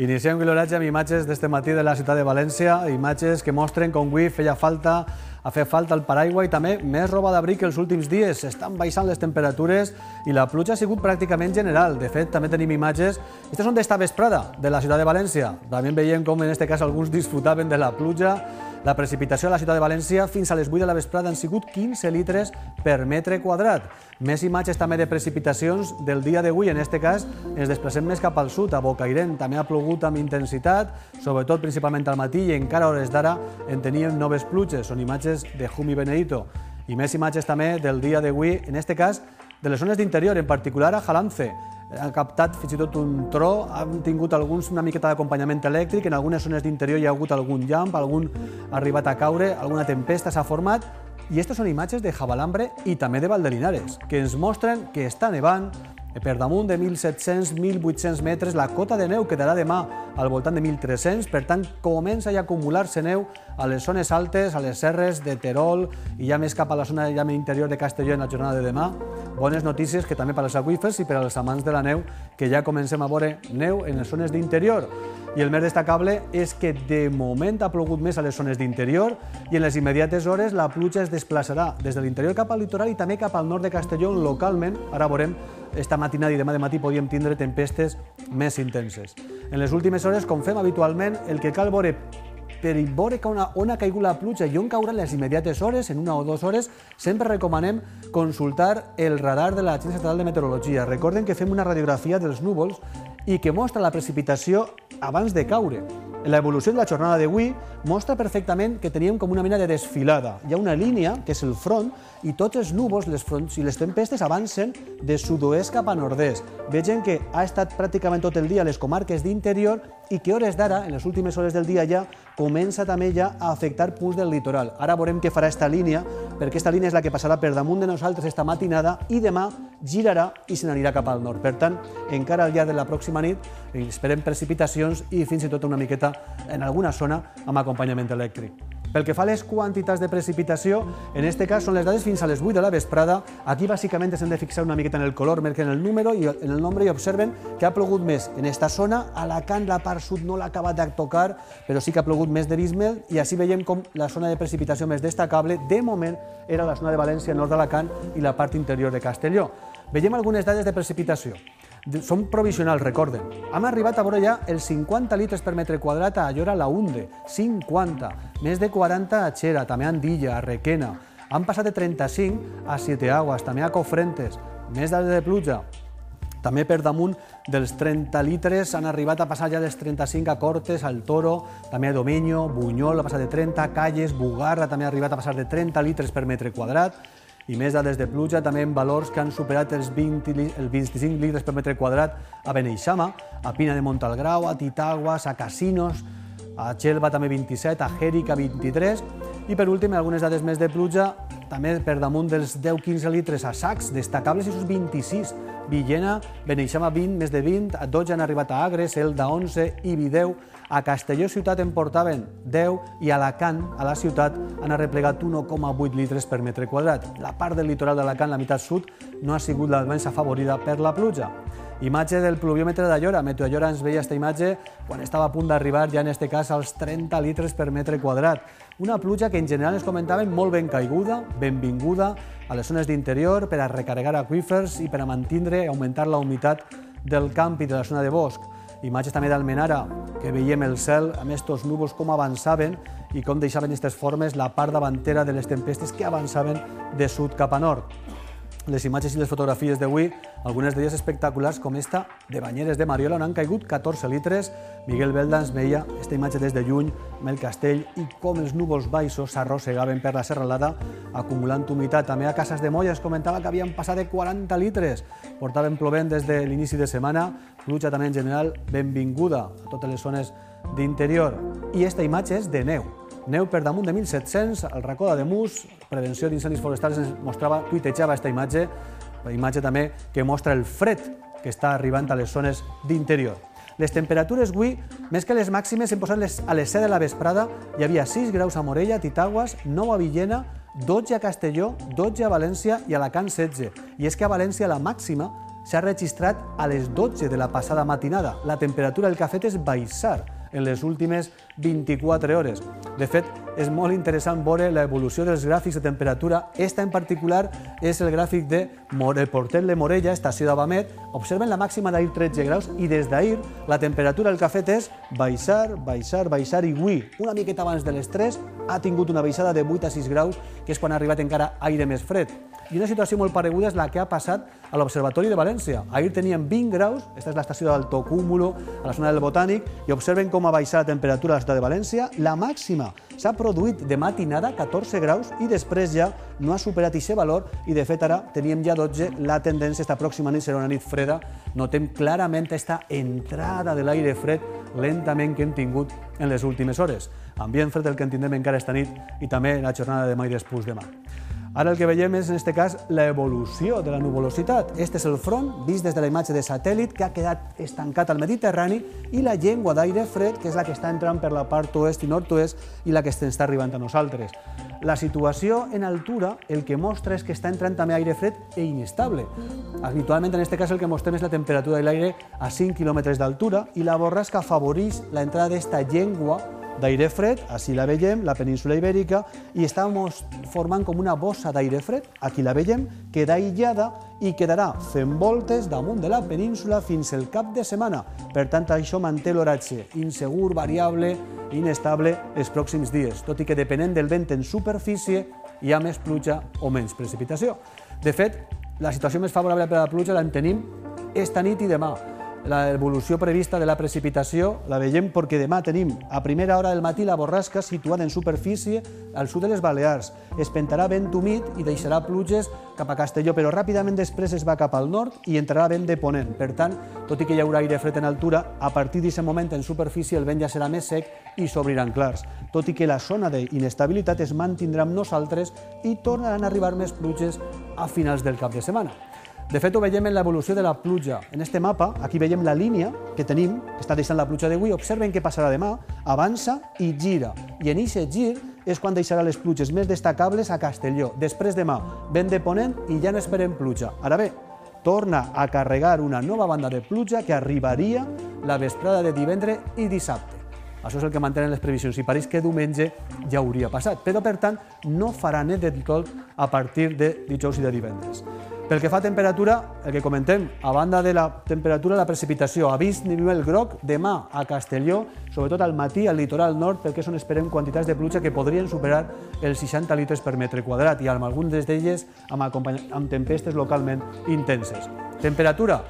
Iniciem l'oratge amb imatges d'este matí de la ciutat de València, imatges que mostren com avui feia falta a fer falta el paraigua i també més roba d'abric els últims dies. Estan baixant les temperatures i la pluja ha sigut pràcticament general. De fet, també tenim imatges. Aquestes són d'esta vesprada, de la ciutat de València. També veiem com en aquest cas alguns disfrutaven de la pluja la precipitació a la ciutat de València fins a les 8 de la vesprada han sigut 15 litres per metre quadrat. Més imatges també de precipitacions del dia d'avui. En aquest cas ens desplacem més cap al sud, a Bocairent. També ha plogut amb intensitat, sobretot principalment al matí i encara hores d'ara en teníem noves pluges. Són imatges de Jumi Benedito. I més imatges també del dia d'avui, en aquest cas de les zones d'interior, en particular a Jalance han captat fins i tot un tro, han tingut alguns una miqueta d'acompanyament elèctric, en algunes zones d'interior hi ha hagut algun llamp, algun ha arribat a caure, alguna tempesta s'ha format, i aquestes són imatges de Javalambre i també de Valdelinares, que ens mostren que està nevant, per damunt de 1.700-1.800 metres, la cota de neu quedarà demà al voltant de 1.300, per tant, comença a acumular-se neu a les zones altes, a les serres de Terol i ja més cap a la zona ja interior de Castelló en la jornada de demà. Bones notícies que també per als aquífers i per als amants de la neu, que ja comencem a veure neu en les zones d'interior. I el més destacable és que de moment ha plogut més a les zones d'interior i en les immediates hores la pluja es desplaçarà des de l'interior cap al litoral i també cap al nord de Castelló, localment, ara veurem, esta matinada i demà de matí podíem tindre tempestes més intenses. En les últimes hores, com fem habitualment, el que cal veure per veure que una, on ha caigut la pluja i on caurà les immediates hores, en una o dues hores, sempre recomanem consultar el radar de l'Agència Estatal de Meteorologia. Recorden que fem una radiografia dels núvols i que mostra la precipitació abans de caure. L'evolució de la jornada d'avui mostra perfectament que teníem com una mena de desfilada. Hi ha una línia, que és el front, i tots els núvols les fronts i les tempestes avancen de sud-oest cap a nord-est. Vegen que ha estat pràcticament tot el dia a les comarques d'interior i que hores d'ara, en les últimes hores del dia ja, comença també ja a afectar punts del litoral. Ara veurem què farà esta línia, perquè aquesta línia és la que passarà per damunt de nosaltres esta matinada i demà girarà i se n'anirà cap al nord. Per tant, encara al llarg de la pròxima nit esperem precipitacions i fins i tot una miqueta en alguna zona amb acompanyament elèctric. Pel que fa a les quantitats de precipitació, en aquest cas són les dades fins a les 8 de la vesprada. Aquí bàsicament s'han de fixar una miqueta en el color, en el número i en el nombre, i observen que ha plogut més en esta zona. A Alacant, la part sud, no l'ha acabat de tocar, però sí que ha plogut més de Bismel, i així veiem com la zona de precipitació més destacable, de moment, era la zona de València, nord d'Alacant, i la part interior de Castelló. Veiem algunes dades de precipitació són provisionals, recorden. Hem arribat a veure ja els 50 litres per metre quadrat a Allora la Unde, 50, més de 40 a Xera, també a Andilla, a Requena. Han passat de 35 a Siete Aguas, també a Cofrentes, més dades de pluja. També per damunt dels 30 litres han arribat a passar ja dels 35 a Cortes, al Toro, també a Domenyo, Bunyol ha passat de 30, Calles, Bugarra també ha arribat a passar de 30 litres per metre quadrat, i més dades de pluja, també en valors que han superat els, 20, els 25 litres per metre quadrat a Beneixama, a Pina de Montalgrau, a Titaguas, a Casinos, a Xelva també 27, a Jèrica 23, i per últim, algunes dades més de pluja, també per damunt dels 10-15 litres a sacs, destacables i 26. Villena, Beneixama 20, més de 20, a 12 han arribat a Agres, Elda 11, Ibi 10, a Castelló ciutat en portaven 10 i a Alacant, a la ciutat, han arreplegat 1,8 litres per metre quadrat. La part del litoral d'Alacant, la meitat sud, no ha sigut la més afavorida per la pluja. Imatge del pluviòmetre d'Allora. Meteo Allora ens veia aquesta imatge quan estava a punt d'arribar ja en aquest cas als 30 litres per metre quadrat. Una pluja que en general ens comentaven molt ben caiguda, benvinguda a les zones d'interior per a recarregar aquífers i per a mantindre i augmentar la humitat del camp i de la zona de bosc. Imatges també d'Almenara, que veiem el cel amb estos núvols com avançaven i com deixaven aquestes formes la part davantera de les tempestes que avançaven de sud cap a nord les imatges i les fotografies d'avui, algunes d'elles espectaculars com esta de Banyeres de Mariola, on han caigut 14 litres. Miguel Belda ens veia aquesta imatge des de lluny amb el castell i com els núvols baixos s'arrossegaven per la serralada acumulant humitat. També a Casas de Molla es comentava que havien passat de 40 litres. Portaven plovent des de l'inici de setmana, pluja també en general benvinguda a totes les zones d'interior. I esta imatge és de neu Neu per damunt de 1.700, al racó de Mus, prevenció d'incendis forestals, ens mostrava, tuitejava aquesta imatge, la imatge també que mostra el fred que està arribant a les zones d'interior. Les temperatures avui, més que les màximes, hem posat les, a les 7 de la vesprada, hi havia 6 graus a Morella, Titaguas, 9 a Villena, 12 a Castelló, 12 a València i a Alacant 16. I és que a València la màxima s'ha registrat a les 12 de la passada matinada. La temperatura del cafè és baixar en les últimes 24 hores. De fet, és molt interessant veure l'evolució dels gràfics de temperatura. Esta en particular és el gràfic de el Portet de Morella, estació d'Abamet. Observen la màxima d'ahir 13 graus i des d'ahir la temperatura del cafè és baixar, baixar, baixar i avui, una miqueta abans de les 3, ha tingut una baixada de 8 a 6 graus, que és quan ha arribat encara aire més fred. I una situació molt pareguda és la que ha passat a l'Observatori de València. Ahir teníem 20 graus, aquesta és l'estació d'Alto Cúmulo, a la zona del Botànic, i observen com ha baixat la temperatura a la ciutat de València. La màxima s'ha produït de matinada 14 graus i després ja no ha superat aquest valor i de fet ara teníem ja 12, la tendència esta pròxima nit serà una nit freda. Notem clarament aquesta entrada de l'aire fred lentament que hem tingut en les últimes hores. Ambient fred el que en tindrem encara esta nit i també la jornada de i després demà. Ara el que veiem és, en aquest cas, l'evolució de la nuvolositat. Este és el front, vist des de la imatge de satèl·lit, que ha quedat estancat al Mediterrani, i la llengua d'aire fred, que és la que està entrant per la part oest i nord-oest i la que està arribant a nosaltres. La situació en altura el que mostra és que està entrant també aire fred e inestable. Habitualment, en aquest cas, el que mostrem és la temperatura de l'aire a 5 km d'altura i la borrasca afavoreix l'entrada d'esta llengua d'aire fred, així la veiem, la península ibèrica, i està formant com una bossa d'aire fred, aquí la veiem, queda aïllada i quedarà fent voltes damunt de la península fins el cap de setmana. Per tant, això manté l'oratge insegur, variable, inestable els pròxims dies, tot i que depenent del vent en superfície hi ha més pluja o menys precipitació. De fet, la situació més favorable per a la pluja la tenim esta nit i demà l'evolució prevista de la precipitació la veiem perquè demà tenim a primera hora del matí la borrasca situada en superfície al sud de les Balears. Es pentarà vent humit i deixarà pluges cap a Castelló, però ràpidament després es va cap al nord i entrarà vent de ponent. Per tant, tot i que hi haurà aire fred en altura, a partir d'aquest moment en superfície el vent ja serà més sec i s'obriran clars, tot i que la zona d'inestabilitat es mantindrà amb nosaltres i tornaran a arribar més pluges a finals del cap de setmana. De fet, ho veiem en l'evolució de la pluja. En este mapa, aquí veiem la línia que tenim, que està deixant la pluja d'avui. Observen què passarà demà, avança i gira. I en aquest gir és quan deixarà les pluges més destacables a Castelló. Després demà, vent de ponent i ja no esperem pluja. Ara bé, torna a carregar una nova banda de pluja que arribaria la vesprada de divendres i dissabte. Això és el que mantenen les previsions i pareix que diumenge ja hauria passat, però per tant no farà net de tot a partir de dijous i de divendres. Pel que fa a temperatura, el que comentem, a banda de la temperatura, la precipitació, avís nivell groc demà a Castelló, sobretot al matí al litoral nord, perquè són esperem quantitats de pluja que podrien superar els 60 litres per metre quadrat i amb algunes d'elles amb, amb tempestes localment intenses. Temperatura,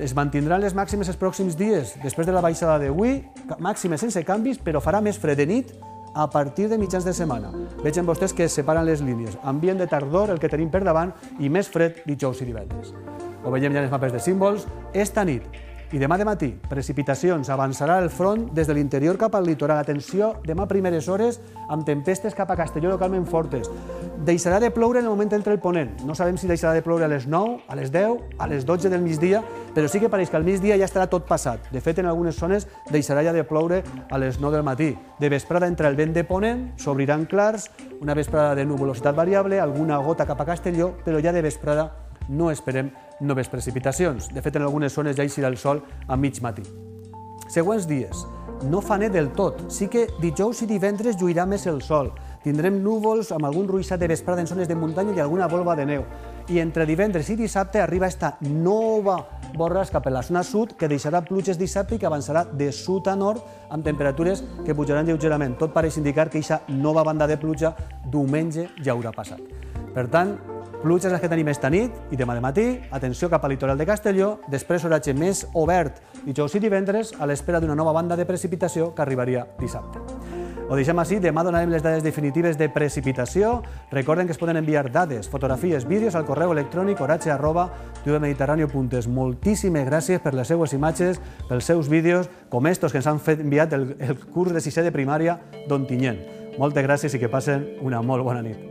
es mantindran les màximes els pròxims dies, després de la baixada d'avui, màximes sense canvis, però farà més fred de nit a partir de mitjans de setmana. Vegin vostès que es separen les línies. Ambient de tardor, el que tenim per davant, i més fred dijous i divendres. Ho veiem ja en els mapes de símbols. Esta nit i demà de matí, precipitacions, avançarà el front des de l'interior cap al litoral. Atenció, demà primeres hores amb tempestes cap a Castelló localment fortes. Deixarà de ploure en el moment entre el ponent. No sabem si deixarà de ploure a les 9, a les 10, a les 12 del migdia, però sí que pareix que al migdia ja estarà tot passat. De fet, en algunes zones deixarà ja de ploure a les 9 del matí. De vesprada entre el vent de ponent, s'obriran clars, una vesprada de nuvolositat variable, alguna gota cap a Castelló, però ja de vesprada no esperem noves precipitacions. De fet, en algunes zones ja eixirà el sol a mig matí. Següents dies. No fa net del tot. Sí que dijous i divendres lluirà més el sol. Tindrem núvols amb algun ruixat de vesprada en zones de muntanya i alguna volva de neu. I entre divendres i dissabte arriba esta nova borrasca per la zona sud que deixarà pluges dissabte i que avançarà de sud a nord amb temperatures que pujaran lleugerament. Tot pareix indicar que aquesta nova banda de pluja diumenge ja haurà passat. Per tant, Pluges les que tenim esta nit i demà de matí, atenció cap al litoral de Castelló, després horatge més obert dijous i divendres a l'espera d'una nova banda de precipitació que arribaria dissabte. Ho deixem així, demà donarem les dades definitives de precipitació. Recorden que es poden enviar dades, fotografies, vídeos al correu electrònic oratge arroba tubemediterraneo.es. Moltíssimes gràcies per les seues imatges, pels seus vídeos, com estos que ens han fet enviat el, el curs de sisè de primària d'Ontinyent. Moltes gràcies i que passen una molt bona nit.